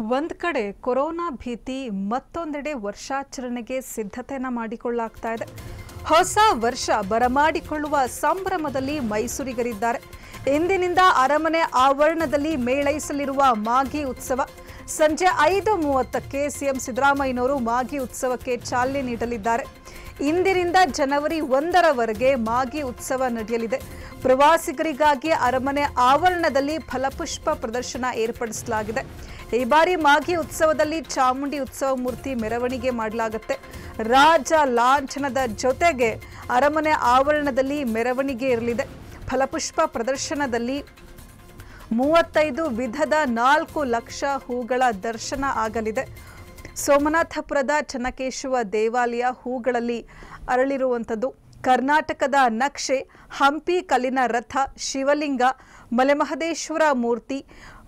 ಒಂದ್ ಕಡೆ ಕೊರೋನಾ ಭೀತಿ ಮತ್ತೊಂದೆಡೆ ವರ್ಷಾಚರಣೆಗೆ ಸಿದ್ಧತೆಯನ್ನ ಮಾಡಿಕೊಳ್ಳಾಗ್ತಾ ಇದೆ. ಹೊಸ ವರ್ಷ ಬರಮಾಡಿಕೊಳ್ಳುವ ಸಂಭ್ರಮದಲ್ಲಿ ಮೈಸೂರಿಗರಿದ್ದಾರೆ. ಇಂದಿನಿಂದ ಅರಮನೆ ಆವರಣದಲ್ಲಿ ಮೇಳೈಸಲಿರುವ ಮಾಗಿ ಉತ್ಸವ. ಸಂಜೆ ಐದು ಮೂವತ್ತಕ್ಕೆ ಸಿಎಂ ಸಿದ್ದರಾಮಯ್ಯನವರು ಮಾಗಿ ಉತ್ಸವಕ್ಕೆ ಚಾಲನೆ ನೀಡಲಿದ್ದಾರೆ. ಇಂದಿನಿಂದ ಜನವರಿ ಒಂದರವರೆಗೆ ಮಾಗಿ ಉತ್ಸವ ನಡೆಯಲಿದೆ. ಪ್ರವಾಸಿಗರಿಗಾಗಿ ಅರಮನೆ ಆವರಣದಲ್ಲಿ ಫಲಪುಷ್ಪ ಪ್ರದರ್ಶನ ಏರ್ಪಡಿಸಲಾಗಿದೆ. ಈ ಬಾರಿ ಮಾಗಿ ಉತ್ಸವದಲ್ಲಿ ಚಾಮುಂಡಿ ಉತ್ಸವ ಮೂರ್ತಿ ಮೆರವಣಿಗೆ ಮಾಡಲಾಗುತ್ತೆ. ರಾಜ ಲಾಂಛನದ ಜೊತೆಗೆ ಅರಮನೆ ಆವರಣದಲ್ಲಿ ಮೆರವಣಿಗೆ ಇರಲಿದೆ. ಫಲಪುಷ್ಪ ಪ್ರದರ್ಶನದಲ್ಲಿ ಮೂವತ್ತೈದು ವಿಧದ ನಾಲ್ಕು ಲಕ್ಷ ಹೂಗಳ ದರ್ಶನ ಆಗಲಿದೆ. ಸೋಮನಾಥಪುರದ ಚನ್ನಕೇಶವ ದೇವಾಲಯ ಹೂಗಳಲ್ಲಿ ಅರಳಿರುವಂಥದ್ದು. ಕರ್ನಾಟಕದ ನಕ್ಷೆ, ಹಂಪಿ ಕಲ್ಲಿನ ರಥ, ಶಿವಲಿಂಗ, ಮಲೆಮಹದೇಶ್ವರ ಮೂರ್ತಿ,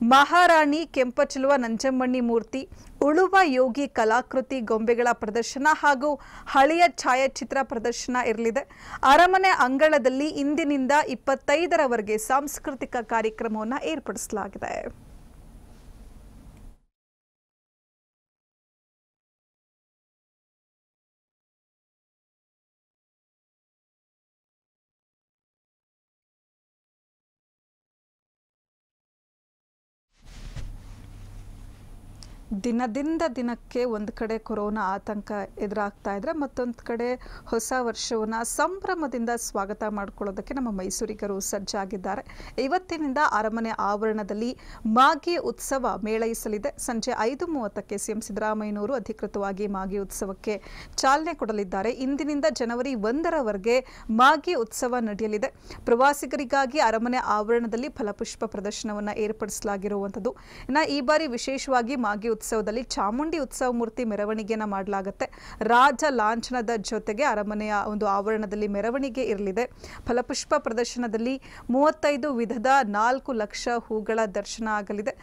ಮಹಾರಾಣಿ ಕೆಂಪಚಲುವ ನಂಜಮ್ಮಣ್ಣಿ ಮೂರ್ತಿ, ಉಳುವ ಯೋಗಿ ಕಲಾಕೃತಿ ಗೊಂಬೆಗಳ ಪ್ರದರ್ಶನ ಹಾಗೂ ಹಳೆಯ ಛಾಯಾಚಿತ್ರ ಪ್ರದರ್ಶನ ಇರಲಿದೆ. ಅರಮನೆ ಅಂಗಳದಲ್ಲಿ ಇಂದಿನಿಂದ ಇಪ್ಪತ್ತೈದರವರೆಗೆ ಸಾಂಸ್ಕೃತಿಕ ಕಾರ್ಯಕ್ರಮವನ್ನು ಏರ್ಪಡಿಸಲಾಗಿದೆ. ದಿನದಿಂದ ದಿನಕ್ಕೆ ಒಂದು ಕಡೆ ಕೊರೋನಾ ಆತಂಕ ಎದುರಾಗ್ತಾ ಇದ್ರೆ ಮತ್ತೊಂದು ಕಡೆ ಹೊಸ ವರ್ಷವನ್ನು ಸಂಭ್ರಮದಿಂದ ಸ್ವಾಗತ ಮಾಡ್ಕೊಳ್ಳೋದಕ್ಕೆ ನಮ್ಮ ಮೈಸೂರಿಗರು ಸಜ್ಜಾಗಿದ್ದಾರೆ. ಇವತ್ತಿನಿಂದ ಅರಮನೆ ಆವರಣದಲ್ಲಿ ಮಾಗಿ ಉತ್ಸವ ಮೇಳೈಸಲಿದೆ. ಸಂಜೆ ಐದು ಮೂವತ್ತಕ್ಕೆ ಸಿಎಂ ಸಿದ್ದರಾಮಯ್ಯನವರು ಅಧಿಕೃತವಾಗಿ ಮಾಗಿ ಉತ್ಸವಕ್ಕೆ ಚಾಲನೆ ಕೊಡಲಿದ್ದಾರೆ. ಇಂದಿನಿಂದ ಜನವರಿ ಒಂದರವರೆಗೆ ಮಾಗಿ ಉತ್ಸವ ನಡೆಯಲಿದೆ. ಪ್ರವಾಸಿಗರಿಗಾಗಿ ಅರಮನೆ ಆವರಣದಲ್ಲಿ ಫಲಪುಷ್ಪ ಪ್ರದರ್ಶನವನ್ನು ಏರ್ಪಡಿಸಲಾಗಿರುವಂಥದ್ದು. ಇನ್ನು ಈ ಬಾರಿ ವಿಶೇಷವಾಗಿ ಮಾಗಿ ಉತ್ಸವದಲ್ಲಿ ಚಾಮುಂಡಿ ಉತ್ಸವ ಮೂರ್ತಿ ಮೆರವಣಿಗೆಯನ್ನು ಮಾಡಲಾಗುತ್ತೆ. ರಾಜ ಲಾಂಛನದ ಜೊತೆಗೆ ಅರಮನೆಯ ಒಂದು ಆವರಣದಲ್ಲಿ ಮೆರವಣಿಗೆ ಇರಲಿದೆ. ಫಲಪುಷ್ಪ ಪ್ರದರ್ಶನದಲ್ಲಿ ಮೂವತ್ತೈದು ವಿಧದ ನಾಲ್ಕು ಲಕ್ಷ ಹೂಗಳ ದರ್ಶನ ಆಗಲಿದೆ.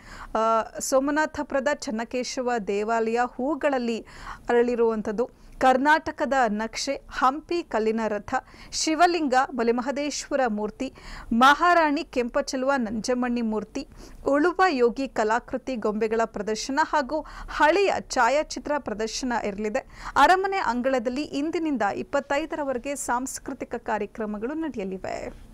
ಸೋಮನಾಥಪುರದ ಚನ್ನಕೇಶವ ದೇವಾಲಯ ಹೂಗಳಲ್ಲಿ ಅರಳಿರುವಂಥದ್ದು. ಕರ್ನಾಟಕದ ನಕ್ಷೆ, ಹಂಪಿ ಕಲ್ಲಿನ ರಥ, ಶಿವಲಿಂಗ, ಬಲಿಮಹದೇಶ್ವರ ಮೂರ್ತಿ, ಮಹಾರಾಣಿ ಕೆಂಪಚಲುವ ನಂಜಮಣ್ಣಿ ಮೂರ್ತಿ, ಉಳುವ ಯೋಗಿ ಕಲಾಕೃತಿ ಗೊಂಬೆಗಳ ಪ್ರದರ್ಶನ ಹಾಗೂ ಹಳೆಯ ಛಾಯಾಚಿತ್ರ ಪ್ರದರ್ಶನ ಇರಲಿದೆ. ಅರಮನೆ ಅಂಗಳದಲ್ಲಿ ಇಂದಿನಿಂದ ಇಪ್ಪತ್ತೈದರವರೆಗೆ ಸಾಂಸ್ಕೃತಿಕ ಕಾರ್ಯಕ್ರಮಗಳು ನಡೆಯಲಿವೆ.